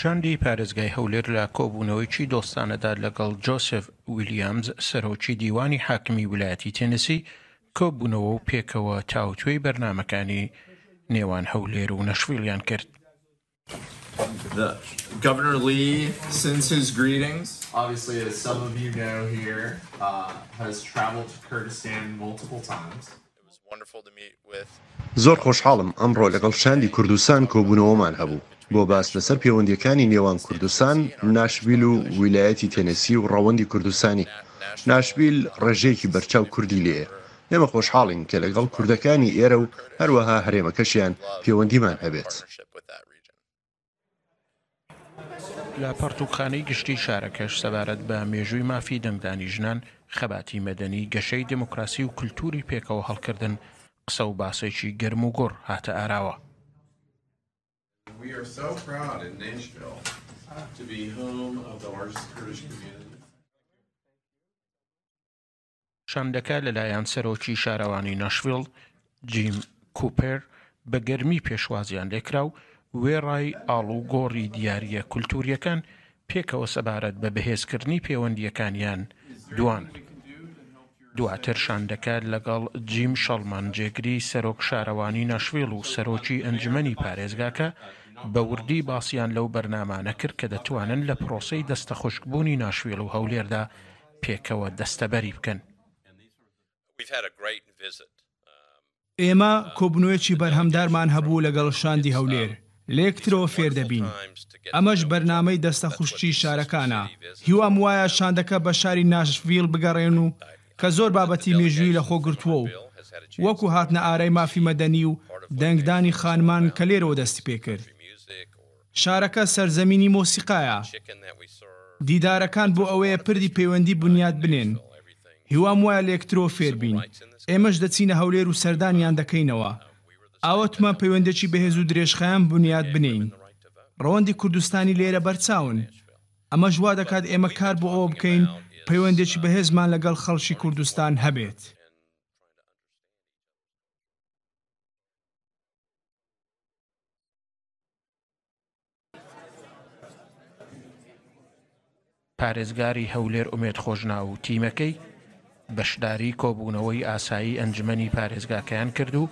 شاندی پارێزگای هەولێر لە کۆبوونەوەیەکی دۆستانەدا لەگەڵ جۆسێف ویلیامز، سەرۆکی دیوانی حاکمی ویلایەتی تێنسی کۆببوونەوە و پێکەوە تاوتوێی بەرنامەکانی نێوان هەولێر و نەشڤیلیان کرد. زۆر خۆشحاڵم ئەمڕۆ لەگەڵ شاندی کوردستان کۆبوونەوەمان هەبوو بۆ باس لەسەر پێوەندییەکانی نێوان کوردستان، ناشڤیل و ویلایەتی تێنێسی و ڕەوەندی کوردستانی ناشڤیل ڕێژەیەکی بەرچاو کوردی لێیە. ئێمە خۆشحاڵین کە لەگەڵ کوردەکانی ئێرە و هەروەها هەرێمەکەشیان پێوەندیمان هەبێت. لە پەڕتووکخانەی گشتی شارەکەش سەبارەت بە مێژووی مافی دەنگدانی ژنان، خەباتی مەدەنی، گەشەی دێموکراسی و کلتووری پێکەوە هەڵکردن قسە و باسێکی گەرم و گوڕ هاتە ئاراوە. شاندەکە لەلایەن سەرۆکی شارەوانی ناشڤیڵ جیم کوپەر بە گەرمی پێشوازیان لێکرا و وێڕای ئاڵوگۆڕی دیارییە کولتوورییەکان، پێکەوە سەبارەت بە بەهێزکردنی پێوەندییەکانیان دواند. دواتر شاندەکە لەگەڵ جیم شەڵمەن جێگری سەرۆک شارەوانی ناشڤیڵ و سەرۆکی ئەنجومەنی پارێزگاکە بە وردی باسیان لەو بەرنامانە کرد کە دەتوانن لە پرۆسەی دەستەخوشکبوونی ناشڤیڵ و هەولێردا پێکەوە دەستەبەری بکەن. ئێمە کۆبوونەوەیەکی بەرهەمدارمان هەبوو لەگەڵ شاندی هەولێر، لەیەکترەوە فێردەبین، ئەمەش بەرنامەی دەستە خوشکی شارەکانە، هیوام وایە شاندەکە بە شاری ناشڤیل بگەڕێن و کە زۆر بابەتی مێژووی لەخۆگرتووە و وەکو هاتنە ئارای مافی مەدەنی و دەنگدانی خانمان کە لێرەوە دەستیپێکرد. شارەکە سەرزەمینی مۆسیقایە. دیدارەکان بۆ ئەوەیە پردی پەیوەندی بنیات بنێن. هیوام وایە لێکترۆ فێر بین. ئێمەش دەچینە هەولێر و سەردانیان دەکەینەوە. ئاوەتمان پەیوەندێکی بەهێز و درێژخایەن بنیات بنێین. ڕەوەندی کوردستانی لێرە بەرچاون. ئەمەش وا دەکات ئێمە کار بۆ ئەوە بکەین پەیوەندێکی بەهێزمان لەگەڵ خەڵکی کوردستان هەبێت. پارێزگاری هەولێر ئومێد خۆشناو و تیمەکەی بەشداری کۆبوونەوەی ئاسایی ئەنجومەنی پارێزگاکەیان کرد و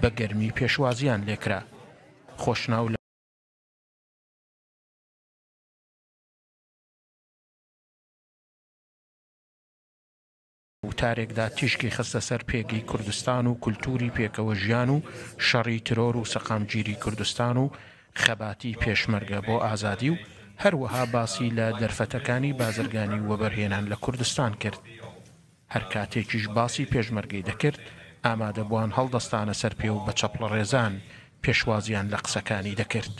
بە گەرمی پێشوازییان لێکرا. خۆشناو لە وتارێکدا تیشکی خستە سەر پێگەی کوردستان و کولتووری پێکەوەژیان و شەڕی ترۆر و سەقامگیری کوردستان و خەباتی پێشمەرگە بۆ ئازادی و هەروەها باسی لە دەرفەتەکانی بازرگانی وەبەرهێنان لە کوردستان کرد هەر کاتێکیش باسی پێشمەرگەی دەکرد ئامادەبووان هەڵدەستانە سەر پێ و بە چەپڵەڕێزان پێشوازیان لە قسەکانی دەکرد.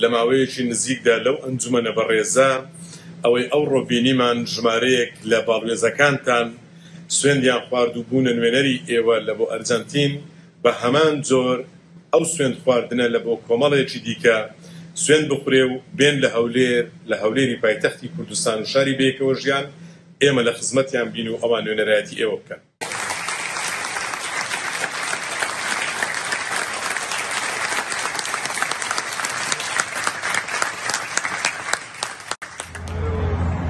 لە ماوەیەکی نزیکدا لەو ئەنجومەنە بەڕێزە ئەوەی ئەو ڕۆبینیمان ژمارەیەک لە باڵوێزەکانتان سوێندیان خوارد و بوونە نوێنەری ئێوە لە بۆ ئەرجەنتین بە هەمان جۆر ئەو سوێند خواردنە لە بۆ کۆمەڵێکی دیکە سوێند بخورێ و بێن لە هەولێر، لە هەولێری پایتەختی کوردستان و شاری بەیەکەوە ژیان، ئێمە لە خزمەتیان بین و ئەوان نوێنەرایەتی ئێوە بکەن.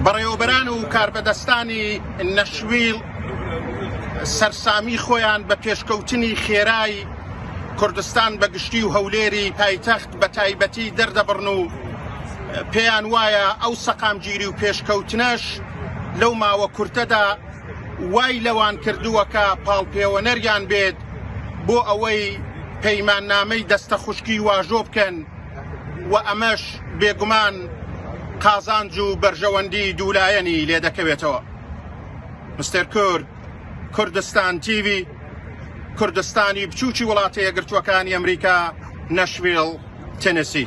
بەڕێوەبەران و کاربەدەستانی نەشویل سەرسامی خۆیان بە پێشکەوتنی خێرای کوردستان بە گشتی و هەولێری پایتەخت بە تایبەتی دەردەبڕن و پێیان وایە ئەو سەقامگیری و پێشکەوتنەش لەو ماوە کورتەدا وای لەوان کردووە کە پاڵپێوەنەریان بێت بۆ ئەوەی پەیماننامەی دەستە خوشکی واژۆ بکەن و ئەمەش بێگومان قازانج و بەرژەوەندی دوولایەنی لێدەکەوێتەوە. مستەر کورد، کوردستان تیڤی، کوردستانی بچووکی وڵاتە یەکگرتووەکانی ئەمریکا، نەشڤیڵ، تێنێسی.